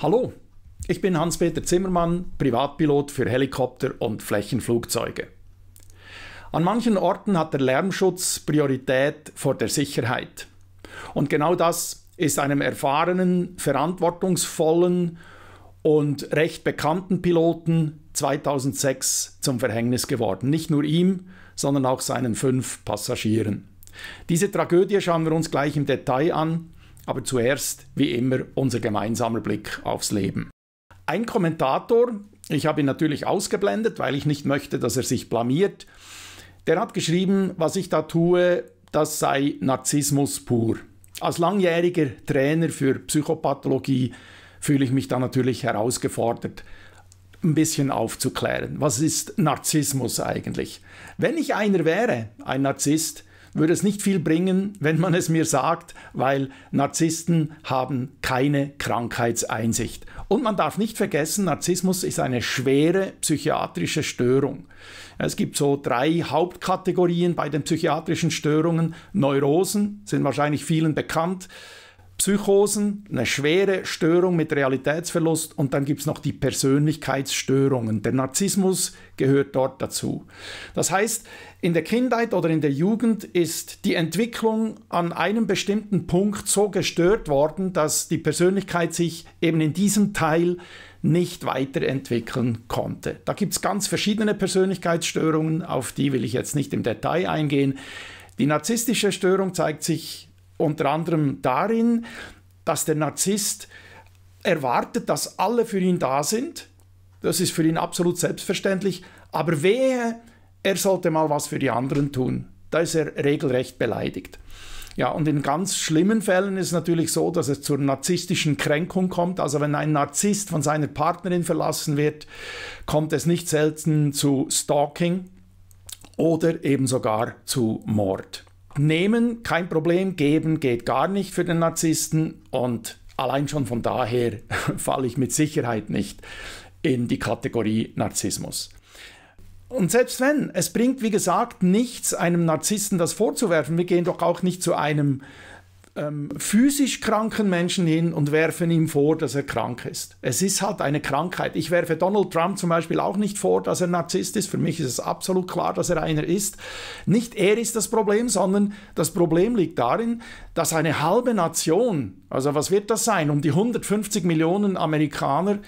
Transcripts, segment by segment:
Hallo, ich bin Hans-Peter Zimmermann, Privatpilot für Helikopter und Flächenflugzeuge. An manchen Orten hat der Lärmschutz Priorität vor der Sicherheit. Und genau das ist einem erfahrenen, verantwortungsvollen und recht bekannten Piloten 2006 zum Verhängnis geworden. Nicht nur ihm, sondern auch seinen fünf Passagieren. Diese Tragödie schauen wir uns gleich im Detail an aber zuerst, wie immer, unser gemeinsamer Blick aufs Leben. Ein Kommentator, ich habe ihn natürlich ausgeblendet, weil ich nicht möchte, dass er sich blamiert, der hat geschrieben, was ich da tue, das sei Narzissmus pur. Als langjähriger Trainer für Psychopathologie fühle ich mich da natürlich herausgefordert, ein bisschen aufzuklären. Was ist Narzissmus eigentlich? Wenn ich einer wäre, ein Narzisst, würde es nicht viel bringen, wenn man es mir sagt, weil Narzissten haben keine Krankheitseinsicht. Und man darf nicht vergessen, Narzissmus ist eine schwere psychiatrische Störung. Es gibt so drei Hauptkategorien bei den psychiatrischen Störungen. Neurosen sind wahrscheinlich vielen bekannt. Psychosen, eine schwere Störung mit Realitätsverlust und dann gibt es noch die Persönlichkeitsstörungen. Der Narzissmus gehört dort dazu. Das heißt, in der Kindheit oder in der Jugend ist die Entwicklung an einem bestimmten Punkt so gestört worden, dass die Persönlichkeit sich eben in diesem Teil nicht weiterentwickeln konnte. Da gibt es ganz verschiedene Persönlichkeitsstörungen, auf die will ich jetzt nicht im Detail eingehen. Die narzisstische Störung zeigt sich unter anderem darin, dass der Narzisst erwartet, dass alle für ihn da sind. Das ist für ihn absolut selbstverständlich. Aber wehe, er sollte mal was für die anderen tun. Da ist er regelrecht beleidigt. Ja, und in ganz schlimmen Fällen ist es natürlich so, dass es zur narzisstischen Kränkung kommt. Also wenn ein Narzisst von seiner Partnerin verlassen wird, kommt es nicht selten zu Stalking oder eben sogar zu Mord. Nehmen, kein Problem, geben geht gar nicht für den Narzissten und allein schon von daher falle ich mit Sicherheit nicht in die Kategorie Narzissmus. Und selbst wenn, es bringt, wie gesagt, nichts, einem Narzissten das vorzuwerfen. Wir gehen doch auch nicht zu einem ähm, physisch kranken Menschen hin und werfen ihm vor, dass er krank ist. Es ist halt eine Krankheit. Ich werfe Donald Trump zum Beispiel auch nicht vor, dass er Narzisst ist. Für mich ist es absolut klar, dass er einer ist. Nicht er ist das Problem, sondern das Problem liegt darin, dass eine halbe Nation, also was wird das sein, um die 150 Millionen Amerikaner,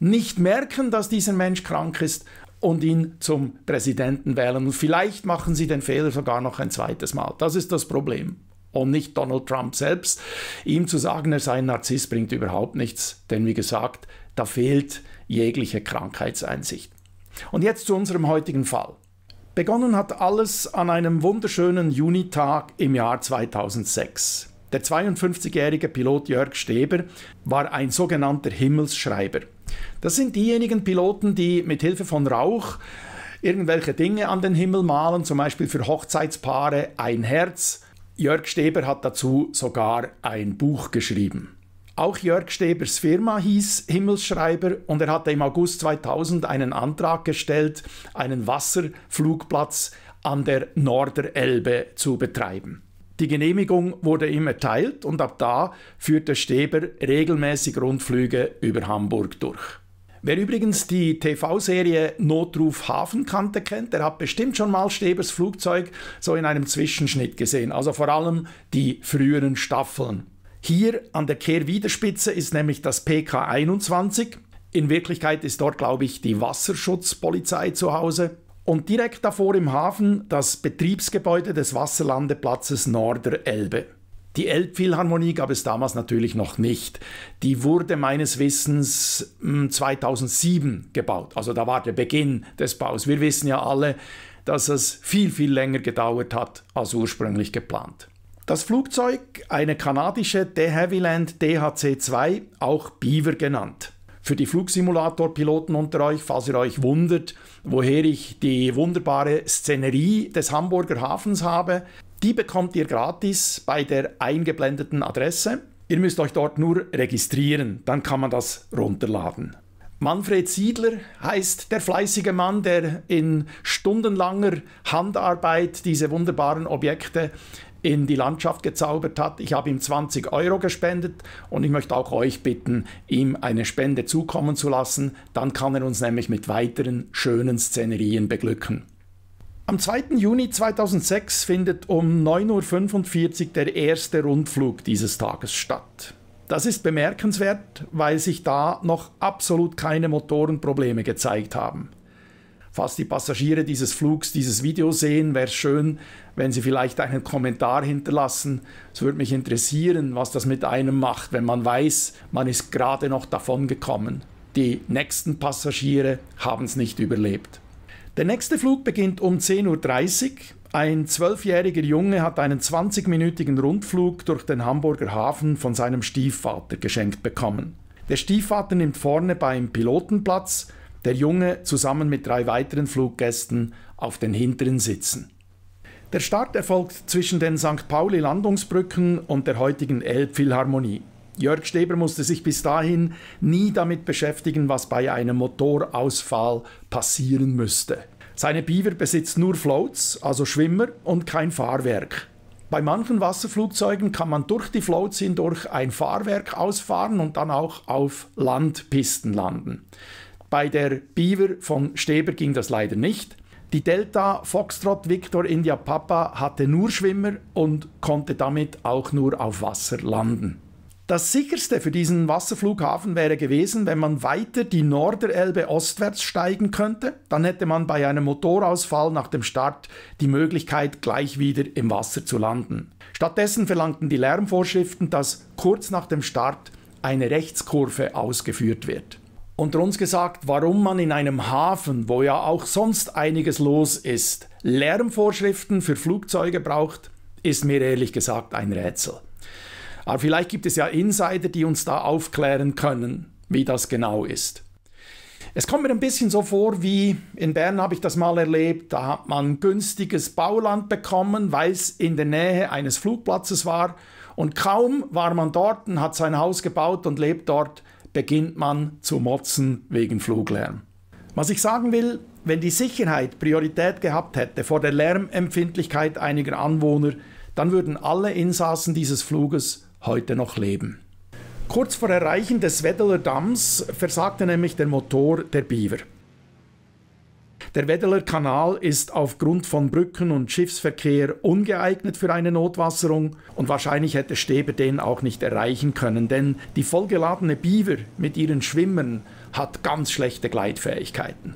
nicht merken, dass dieser Mensch krank ist und ihn zum Präsidenten wählen. Und vielleicht machen sie den Fehler sogar noch ein zweites Mal. Das ist das Problem und nicht Donald Trump selbst. Ihm zu sagen, er sei ein Narzisst, bringt überhaupt nichts, denn wie gesagt, da fehlt jegliche Krankheitseinsicht. Und jetzt zu unserem heutigen Fall. Begonnen hat alles an einem wunderschönen Junitag im Jahr 2006. Der 52-jährige Pilot Jörg Steber war ein sogenannter Himmelsschreiber. Das sind diejenigen Piloten, die mit Hilfe von Rauch irgendwelche Dinge an den Himmel malen, zum Beispiel für Hochzeitspaare ein Herz Jörg Steber hat dazu sogar ein Buch geschrieben. Auch Jörg Stebers Firma hieß Himmelsschreiber und er hatte im August 2000 einen Antrag gestellt, einen Wasserflugplatz an der Norderelbe zu betreiben. Die Genehmigung wurde ihm erteilt und ab da führte Steber regelmäßig Rundflüge über Hamburg durch. Wer übrigens die TV-Serie Notruf Hafenkante kennt, der hat bestimmt schon mal Stebers Flugzeug so in einem Zwischenschnitt gesehen, also vor allem die früheren Staffeln. Hier an der Kehrwiderspitze ist nämlich das PK21. In Wirklichkeit ist dort, glaube ich, die Wasserschutzpolizei zu Hause. Und direkt davor im Hafen das Betriebsgebäude des Wasserlandeplatzes Norderelbe. Die Elbphilharmonie gab es damals natürlich noch nicht. Die wurde meines Wissens 2007 hm, gebaut. Also da war der Beginn des Baus. Wir wissen ja alle, dass es viel, viel länger gedauert hat als ursprünglich geplant. Das Flugzeug, eine kanadische De Havilland DHC-2, auch Beaver genannt. Für die Flugsimulator-Piloten unter euch, falls ihr euch wundert, woher ich die wunderbare Szenerie des Hamburger Hafens habe, die bekommt ihr gratis bei der eingeblendeten Adresse. Ihr müsst euch dort nur registrieren, dann kann man das runterladen. Manfred Siedler heißt der fleißige Mann, der in stundenlanger Handarbeit diese wunderbaren Objekte in die Landschaft gezaubert hat. Ich habe ihm 20 Euro gespendet und ich möchte auch euch bitten, ihm eine Spende zukommen zu lassen. Dann kann er uns nämlich mit weiteren schönen Szenerien beglücken. Am 2. Juni 2006 findet um 9.45 Uhr der erste Rundflug dieses Tages statt. Das ist bemerkenswert, weil sich da noch absolut keine Motorenprobleme gezeigt haben. Falls die Passagiere dieses Flugs dieses Video sehen, wäre es schön, wenn sie vielleicht einen Kommentar hinterlassen. Es würde mich interessieren, was das mit einem macht, wenn man weiß, man ist gerade noch davon gekommen. Die nächsten Passagiere haben es nicht überlebt. Der nächste Flug beginnt um 10.30 Uhr. Ein zwölfjähriger Junge hat einen 20-minütigen Rundflug durch den Hamburger Hafen von seinem Stiefvater geschenkt bekommen. Der Stiefvater nimmt vorne beim Pilotenplatz der Junge zusammen mit drei weiteren Fluggästen auf den hinteren Sitzen. Der Start erfolgt zwischen den St. Pauli Landungsbrücken und der heutigen Elbphilharmonie. Jörg Steber musste sich bis dahin nie damit beschäftigen, was bei einem Motorausfall passieren müsste. Seine Beaver besitzt nur Floats, also Schwimmer, und kein Fahrwerk. Bei manchen Wasserflugzeugen kann man durch die Floats hindurch ein Fahrwerk ausfahren und dann auch auf Landpisten landen. Bei der Beaver von Steber ging das leider nicht. Die Delta Foxtrot Victor India Papa hatte nur Schwimmer und konnte damit auch nur auf Wasser landen. Das sicherste für diesen Wasserflughafen wäre gewesen, wenn man weiter die Norderelbe ostwärts steigen könnte. Dann hätte man bei einem Motorausfall nach dem Start die Möglichkeit, gleich wieder im Wasser zu landen. Stattdessen verlangten die Lärmvorschriften, dass kurz nach dem Start eine Rechtskurve ausgeführt wird unter uns gesagt, warum man in einem Hafen, wo ja auch sonst einiges los ist, Lärmvorschriften für Flugzeuge braucht, ist mir ehrlich gesagt ein Rätsel. Aber vielleicht gibt es ja Insider, die uns da aufklären können, wie das genau ist. Es kommt mir ein bisschen so vor, wie in Bern habe ich das mal erlebt, da hat man günstiges Bauland bekommen, weil es in der Nähe eines Flugplatzes war und kaum war man dort und hat sein Haus gebaut und lebt dort, beginnt man zu motzen wegen Fluglärm. Was ich sagen will, wenn die Sicherheit Priorität gehabt hätte vor der Lärmempfindlichkeit einiger Anwohner, dann würden alle Insassen dieses Fluges heute noch leben. Kurz vor Erreichen des Weddeler Damms versagte nämlich der Motor der Beaver. Der Weddeler Kanal ist aufgrund von Brücken und Schiffsverkehr ungeeignet für eine Notwasserung und wahrscheinlich hätte Steber den auch nicht erreichen können, denn die vollgeladene Beaver mit ihren Schwimmern hat ganz schlechte Gleitfähigkeiten.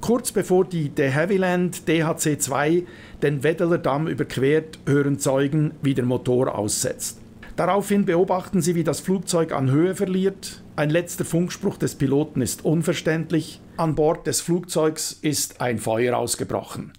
Kurz bevor die De Havilland DHC-2 den Weddeler Damm überquert, hören Zeugen, wie der Motor aussetzt. Daraufhin beobachten sie, wie das Flugzeug an Höhe verliert. Ein letzter Funkspruch des Piloten ist unverständlich. An Bord des Flugzeugs ist ein Feuer ausgebrochen.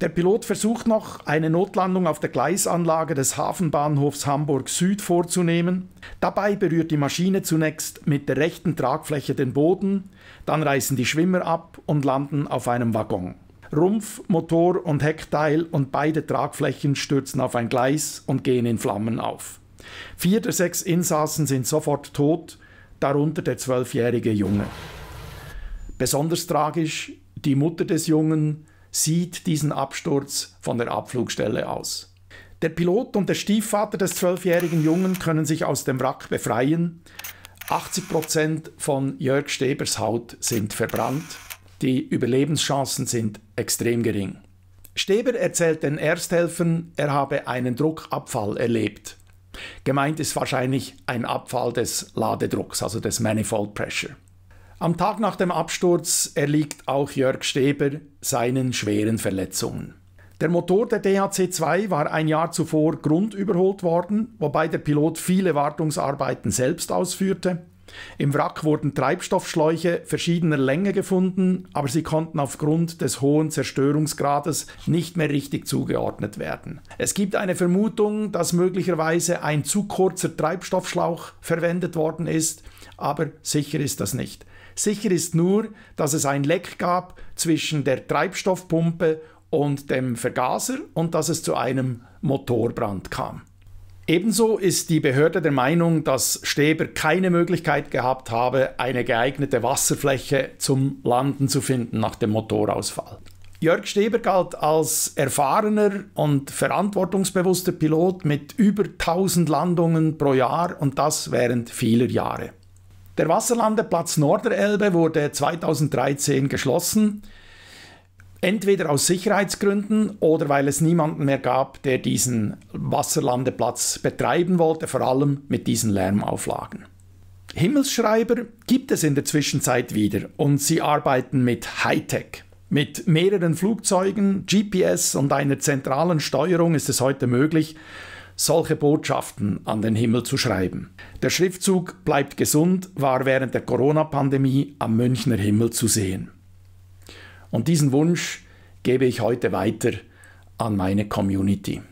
Der Pilot versucht noch, eine Notlandung auf der Gleisanlage des Hafenbahnhofs Hamburg Süd vorzunehmen. Dabei berührt die Maschine zunächst mit der rechten Tragfläche den Boden, dann reißen die Schwimmer ab und landen auf einem Waggon. Rumpf, Motor und Heckteil und beide Tragflächen stürzen auf ein Gleis und gehen in Flammen auf. Vier der sechs Insassen sind sofort tot, darunter der zwölfjährige Junge. Besonders tragisch, die Mutter des Jungen sieht diesen Absturz von der Abflugstelle aus. Der Pilot und der Stiefvater des zwölfjährigen Jungen können sich aus dem Wrack befreien. 80 Prozent von Jörg Stebers Haut sind verbrannt. Die Überlebenschancen sind extrem gering. Steber erzählt den Ersthelfern, er habe einen Druckabfall erlebt. Gemeint ist wahrscheinlich ein Abfall des Ladedrucks, also des Manifold Pressure. Am Tag nach dem Absturz erliegt auch Jörg Steber seinen schweren Verletzungen. Der Motor der DHC-2 war ein Jahr zuvor grundüberholt worden, wobei der Pilot viele Wartungsarbeiten selbst ausführte. Im Wrack wurden Treibstoffschläuche verschiedener Länge gefunden, aber sie konnten aufgrund des hohen Zerstörungsgrades nicht mehr richtig zugeordnet werden. Es gibt eine Vermutung, dass möglicherweise ein zu kurzer Treibstoffschlauch verwendet worden ist, aber sicher ist das nicht. Sicher ist nur, dass es ein Leck gab zwischen der Treibstoffpumpe und dem Vergaser und dass es zu einem Motorbrand kam. Ebenso ist die Behörde der Meinung, dass Steber keine Möglichkeit gehabt habe, eine geeignete Wasserfläche zum Landen zu finden nach dem Motorausfall. Jörg Steber galt als erfahrener und verantwortungsbewusster Pilot mit über 1000 Landungen pro Jahr und das während vieler Jahre. Der Wasserlandeplatz Norderelbe wurde 2013 geschlossen, entweder aus Sicherheitsgründen oder weil es niemanden mehr gab, der diesen Wasserlandeplatz betreiben wollte, vor allem mit diesen Lärmauflagen. Himmelsschreiber gibt es in der Zwischenzeit wieder und sie arbeiten mit Hightech. Mit mehreren Flugzeugen, GPS und einer zentralen Steuerung ist es heute möglich, solche Botschaften an den Himmel zu schreiben. Der Schriftzug Bleibt gesund war während der Corona-Pandemie am Münchner Himmel zu sehen. Und diesen Wunsch gebe ich heute weiter an meine Community.